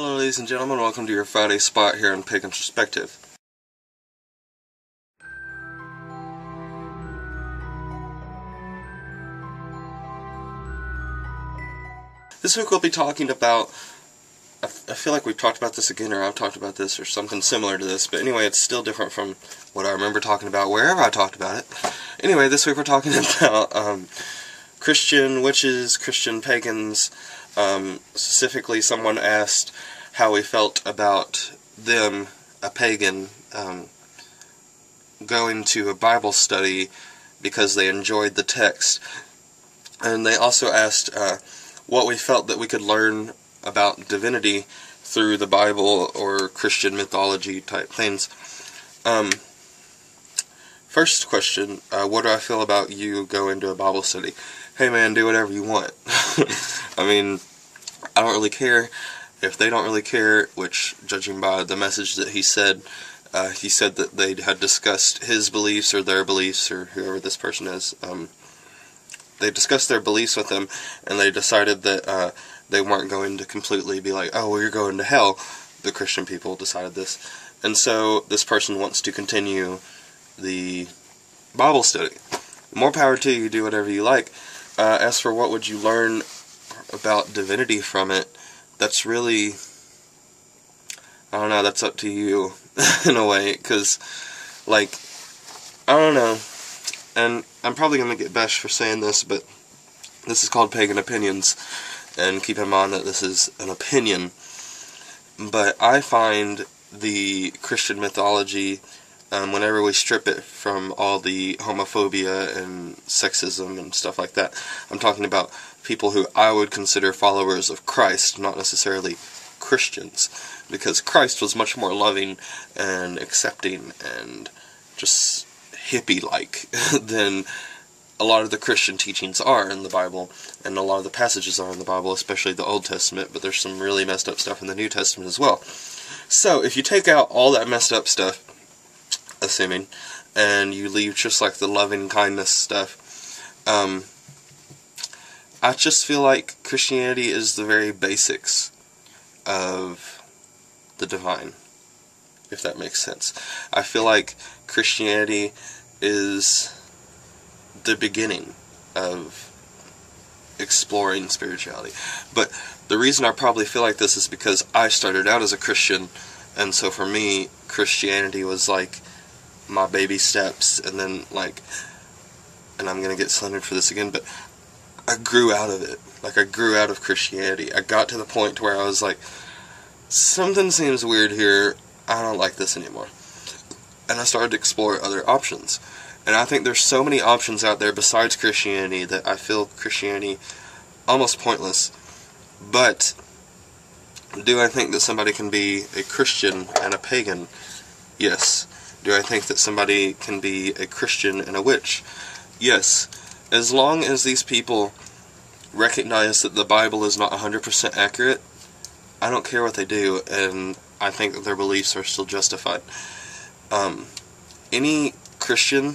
Hello ladies and gentlemen, welcome to your Friday spot here on Pagan Perspective. This week we'll be talking about, I, feel like we've talked about this again, or I've talked about this, or something similar to this, but anyway, it's still different from what I remember talking about wherever I talked about it. Anyway, this week we're talking about um, Christian witches, Christian pagans, um, specifically, someone asked how we felt about them, a pagan, um, going to a Bible study because they enjoyed the text. And they also asked uh, what we felt that we could learn about divinity through the Bible or Christian mythology type things. Um, first question, uh, what do I feel about you going to a Bible study? Hey man, do whatever you want. I mean, I don't really care. If they don't really care, which, judging by the message that he said, uh, he said that they had discussed his beliefs or their beliefs or whoever this person is. Um, they discussed their beliefs with him, and they decided that uh, they weren't going to completely be like, "Oh, well, you're going to hell." The Christian people decided this, and so this person wants to continue the Bible study. More power to you. Do whatever you like. Uh, as for what would you learn about divinity from it, that's really, I don't know, that's up to you in a way, because, like, I don't know, and I'm probably going to get bashed for saying this, but this is called Pagan Opinions, and keep in mind that this is an opinion, but I find the Christian mythology um, whenever we strip it from all the homophobia and sexism and stuff like that. I'm talking about people who I would consider followers of Christ, not necessarily Christians, because Christ was much more loving and accepting and just hippie-like than a lot of the Christian teachings are in the Bible, and a lot of the passages are in the Bible, especially the Old Testament, but there's some really messed up stuff in the New Testament as well. So, if you take out all that messed up stuff, assuming, and you leave just like the loving kindness stuff. Um, I just feel like Christianity is the very basics of the divine, if that makes sense. I feel like Christianity is the beginning of exploring spirituality. But the reason I probably feel like this is because I started out as a Christian, and so for me, Christianity was like my baby steps and then like and I'm gonna get slandered for this again but I grew out of it. Like I grew out of Christianity. I got to the point where I was like something seems weird here. I don't like this anymore. And I started to explore other options. And I think there's so many options out there besides Christianity that I feel Christianity almost pointless. But do I think that somebody can be a Christian and a pagan? Yes do I think that somebody can be a Christian and a witch? Yes. As long as these people recognize that the Bible is not 100% accurate, I don't care what they do, and I think that their beliefs are still justified. Um, any Christian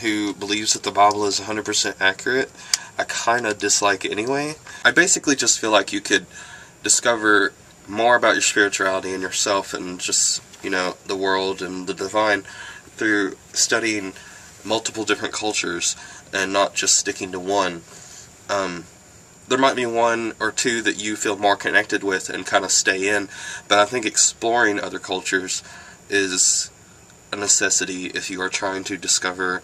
who believes that the Bible is 100% accurate, I kind of dislike anyway. I basically just feel like you could discover more about your spirituality and yourself and just you know, the world and the divine through studying multiple different cultures and not just sticking to one. Um, there might be one or two that you feel more connected with and kind of stay in, but I think exploring other cultures is a necessity if you are trying to discover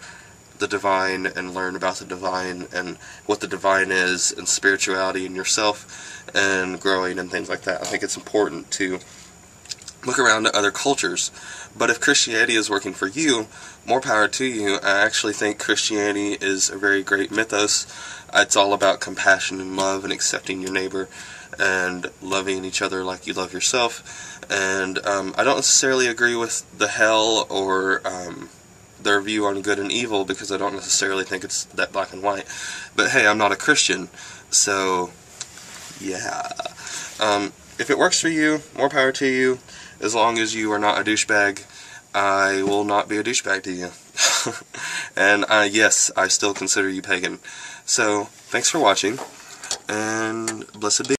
the divine and learn about the divine and what the divine is and spirituality in yourself and growing and things like that. I think it's important to look around at other cultures. But if Christianity is working for you, more power to you. I actually think Christianity is a very great mythos. It's all about compassion and love and accepting your neighbor and loving each other like you love yourself. And um, I don't necessarily agree with the hell or um, their view on good and evil because I don't necessarily think it's that black and white. But hey, I'm not a Christian, so yeah. Um, if it works for you, more power to you. As long as you are not a douchebag, I will not be a douchebag to you. and uh, yes, I still consider you pagan. So, thanks for watching, and blessed be.